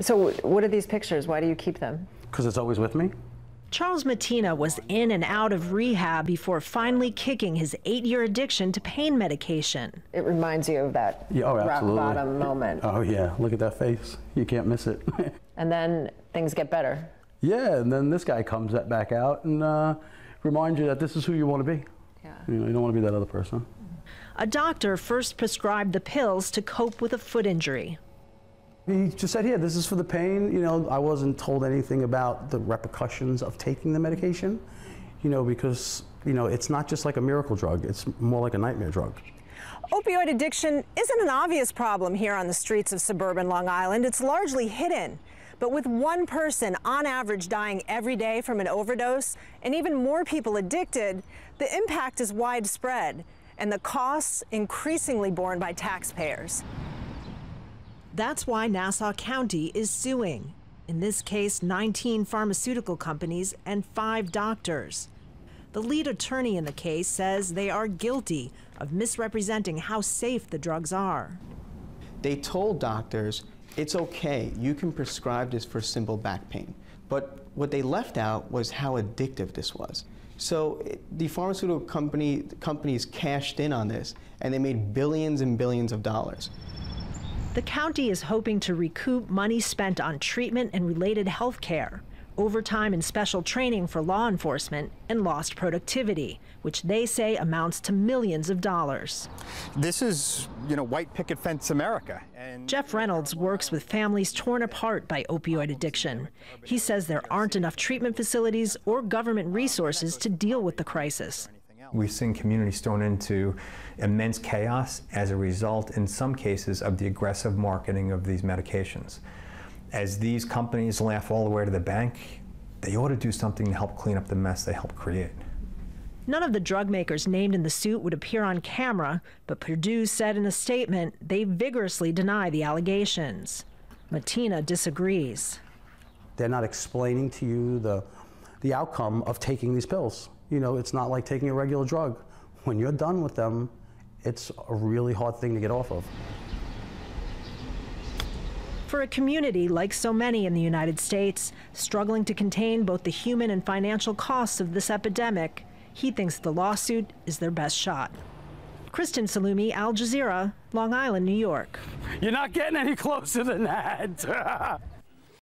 So, what are these pictures? Why do you keep them? Because it's always with me. Charles Mattina was in and out of rehab before finally kicking his eight year addiction to pain medication. It reminds you of that Yeah, oh, rock bottom moment. Oh, yeah. Look at that face. You can't miss it. And then things get better. yeah, and then this guy comes back out and uh, reminds you that this is who you want to be. Yeah. You know, you don't want to be that other person. A doctor first prescribed the pills to cope with a foot injury. He just said, here, this is for the pain. You know, I wasn't told anything about the repercussions of taking the medication, you know, because, you know, it's not just like a miracle drug, it's more like a nightmare drug. Opioid addiction isn't an obvious problem here on the streets of suburban Long Island. It's largely hidden. But with one person on average dying every day from an overdose and even more people addicted, the impact is widespread and the costs increasingly borne by taxpayers. That's why Nassau County is suing. In this case, 19 pharmaceutical companies and five doctors. The lead attorney in the case says they are guilty of misrepresenting how safe the drugs are. They told doctors, it's okay, you can prescribe this for simple back pain. But what they left out was how addictive this was. So the pharmaceutical company, companies cashed in on this and they made billions and billions of dollars. The county is hoping to recoup money spent on treatment and related health care, overtime and special training for law enforcement, and lost productivity, which they say amounts to millions of dollars. This is, you know, white picket fence America. And Jeff Reynolds works with families torn apart by opioid addiction. He says there aren't enough treatment facilities or government resources to deal with the crisis. We've seen communities thrown into immense chaos as a result, in some cases, of the aggressive marketing of these medications. As these companies laugh all the way to the bank, they ought to do something to help clean up the mess they helped create. None of the drug makers named in the suit would appear on camera, but Purdue said in a statement they vigorously deny the allegations. Matina disagrees. They're not explaining to you the, the outcome of taking these pills. You know, it's not like taking a regular drug. When you're done with them, it's a really hard thing to get off of. For a community like so many in the United States, struggling to contain both the human and financial costs of this epidemic, he thinks the lawsuit is their best shot. Kristen Saloomey, Al Jazeera, Long Island, New York. You're not getting any closer than that.